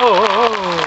哦哦哦